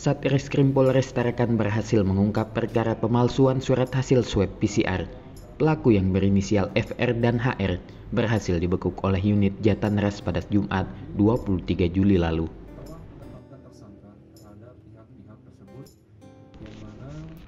Satreskrim Polres Tarakan berhasil mengungkap perkara pemalsuan surat hasil swab PCR. Pelaku yang berinisial FR dan HR berhasil dibekuk oleh unit Jatanras pada Jumat 23 Juli lalu.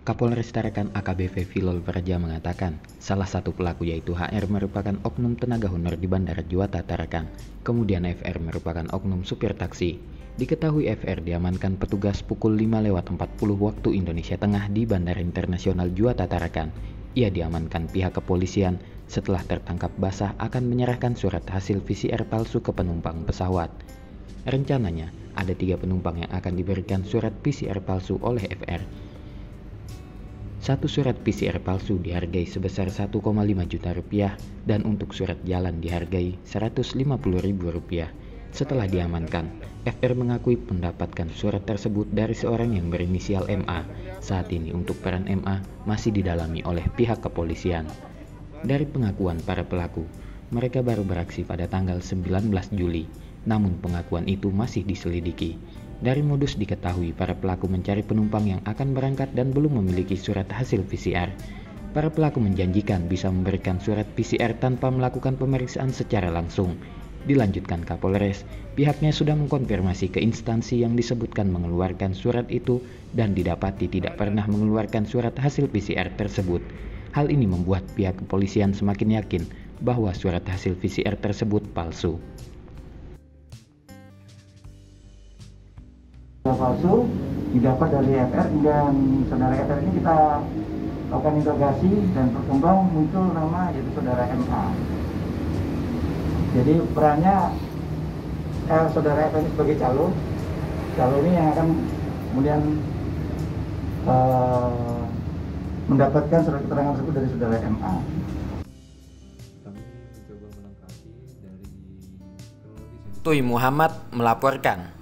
Kapolres Tarakan AKBP Filol Praja mengatakan, salah satu pelaku yaitu HR merupakan oknum tenaga honor di Bandara Juwata Tarakan, kemudian FR merupakan oknum supir taksi. Diketahui FR diamankan petugas pukul 5 lewat 40 waktu Indonesia Tengah di Bandara Internasional Juwata Tarakan. Ia diamankan pihak kepolisian setelah tertangkap basah akan menyerahkan surat hasil PCR palsu ke penumpang pesawat. Rencananya, ada tiga penumpang yang akan diberikan surat PCR palsu oleh FR. Satu surat PCR palsu dihargai sebesar 1,5 juta rupiah dan untuk surat jalan dihargai 150 ribu rupiah. Setelah diamankan, FR mengakui mendapatkan surat tersebut dari seorang yang berinisial MA. Saat ini untuk peran MA masih didalami oleh pihak kepolisian. Dari pengakuan para pelaku, mereka baru beraksi pada tanggal 19 Juli, namun pengakuan itu masih diselidiki. Dari modus diketahui para pelaku mencari penumpang yang akan berangkat dan belum memiliki surat hasil PCR. Para pelaku menjanjikan bisa memberikan surat PCR tanpa melakukan pemeriksaan secara langsung Dilanjutkan Kapolres, pihaknya sudah mengkonfirmasi ke instansi yang disebutkan mengeluarkan surat itu dan didapati tidak pernah mengeluarkan surat hasil PCR tersebut. Hal ini membuat pihak kepolisian semakin yakin bahwa surat hasil PCR tersebut palsu. palsu didapat dari FR dan saudara FR ini kita lakukan interogasi dan berkembang muncul nama yaitu saudara MA jadi perannya eh, saudara ini sebagai calon calon ini yang akan kemudian eh, mendapatkan surat keterangan tersebut dari saudara MA. Tui Muhammad melaporkan.